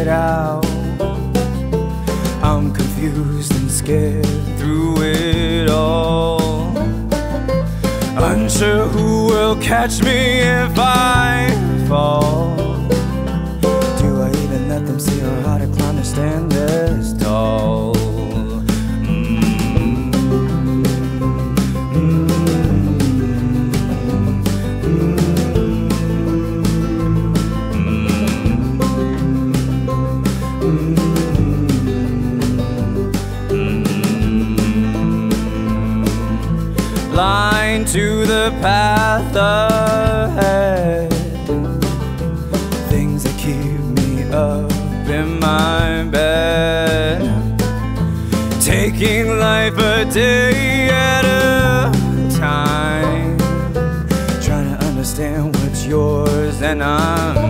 it out. I'm confused and scared through it all. Unsure who will catch me if I fall. Do I even let them see how hard I climb to stand this tall? Blind to the path ahead. Things that keep me up in my bed. Taking life a day at a time. Trying to understand what's yours and I'm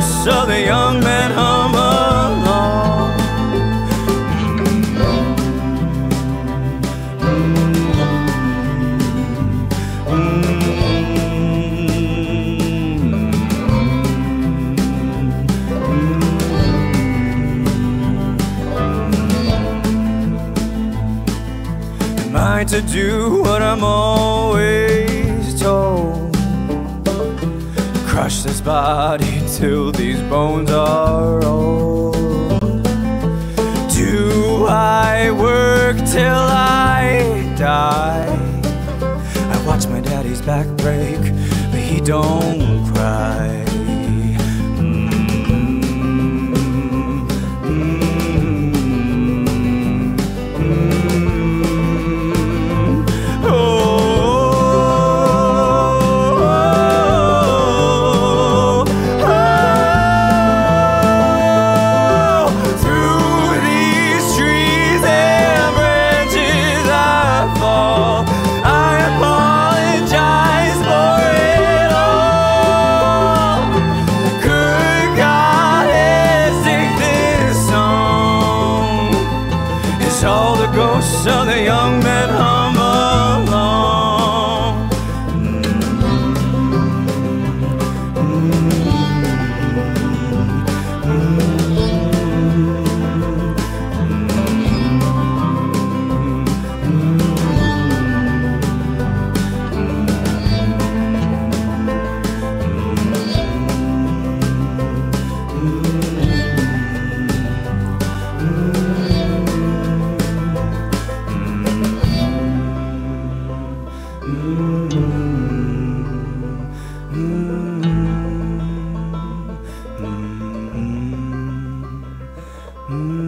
So the young men hum along. Am I to do what I'm always told? Crush this body till these bones are old. Do I work till I die? I watch my daddy's back break, but he don't cry. All the ghosts of the young men hum Mm-hmm. mm-hmm. mm-hmm. mm-hmm.